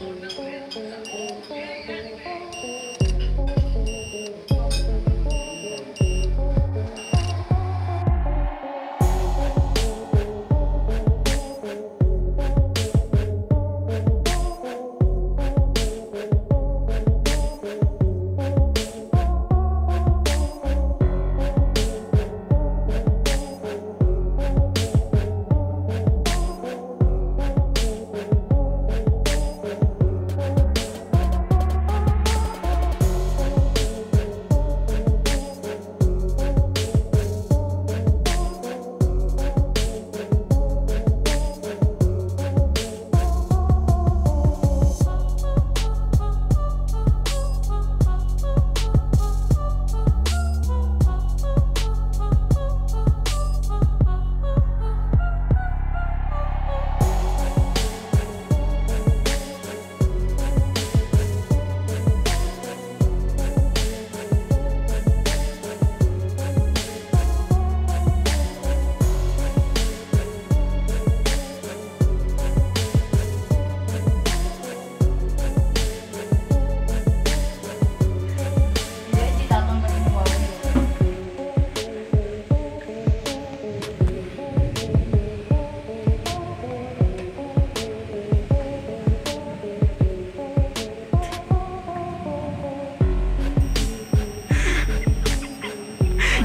Mm -hmm.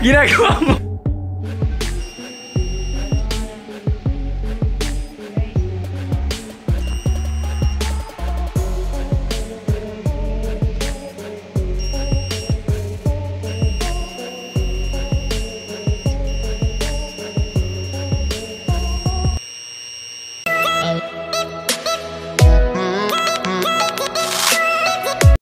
平川も